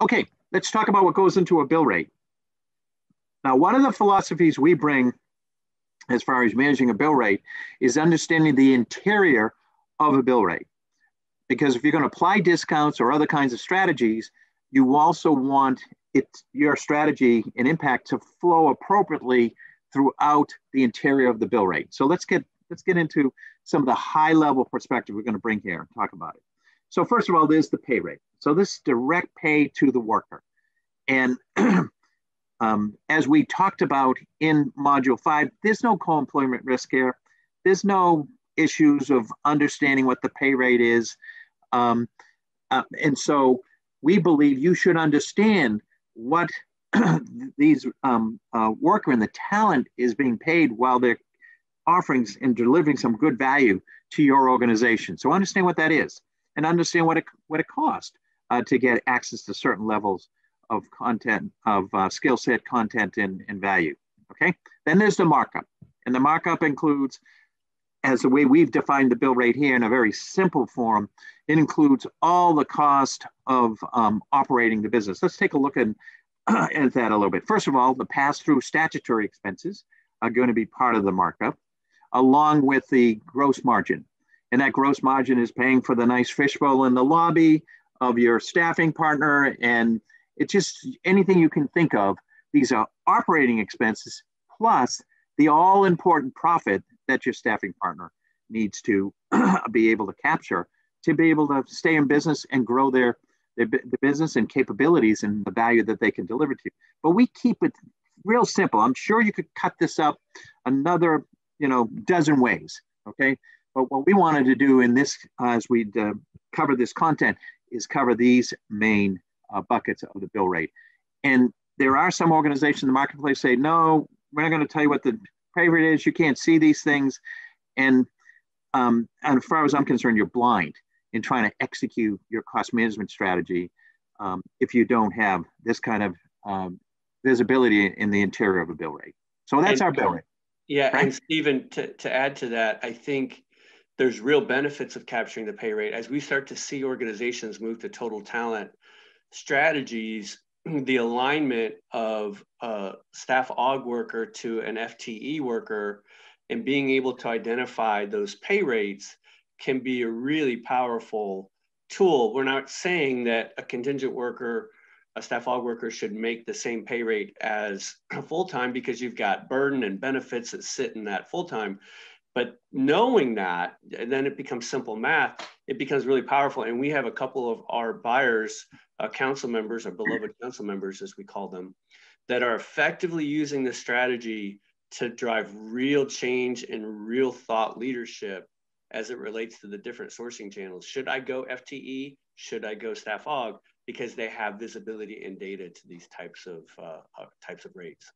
okay, let's talk about what goes into a bill rate. Now, one of the philosophies we bring as far as managing a bill rate is understanding the interior of a bill rate. Because if you're going to apply discounts or other kinds of strategies, you also want it, your strategy and impact to flow appropriately throughout the interior of the bill rate. So let's get let's get into some of the high level perspective we're going to bring here and talk about it. So first of all, there's the pay rate. So this is direct pay to the worker. And um, as we talked about in module five, there's no co-employment risk here. There's no issues of understanding what the pay rate is. Um, uh, and so we believe you should understand what these um, uh, worker and the talent is being paid while they're offering and delivering some good value to your organization. So understand what that is and understand what it, what it costs uh, to get access to certain levels of content, of uh, skill set, content, and, and value. Okay. Then there's the markup. And the markup includes, as the way we've defined the bill rate here in a very simple form, it includes all the cost of um, operating the business. Let's take a look at, at that a little bit. First of all, the pass-through statutory expenses are going to be part of the markup, along with the gross margin. And that gross margin is paying for the nice fishbowl in the lobby of your staffing partner. And it's just anything you can think of. These are operating expenses plus the all important profit that your staffing partner needs to be able to capture to be able to stay in business and grow their, their the business and capabilities and the value that they can deliver to you. But we keep it real simple. I'm sure you could cut this up another, you know, dozen ways. Okay. But what we wanted to do in this, uh, as we uh, cover this content, is cover these main uh, buckets of the bill rate. And there are some organizations in the marketplace say, no, we're not going to tell you what the pay rate is. You can't see these things. And, um, and as far as I'm concerned, you're blind in trying to execute your cost management strategy um, if you don't have this kind of um, visibility in the interior of a bill rate. So that's and, our bill rate. Yeah, right? and Stephen, to, to add to that, I think there's real benefits of capturing the pay rate. As we start to see organizations move to total talent strategies, the alignment of a staff aug worker to an FTE worker and being able to identify those pay rates can be a really powerful tool. We're not saying that a contingent worker, a staff aug worker should make the same pay rate as a full-time because you've got burden and benefits that sit in that full-time. But knowing that, and then it becomes simple math, it becomes really powerful. And we have a couple of our buyers, uh, council members, our beloved council members, as we call them, that are effectively using this strategy to drive real change and real thought leadership as it relates to the different sourcing channels. Should I go FTE? Should I go staff aug? Because they have visibility and data to these types of uh, types of rates.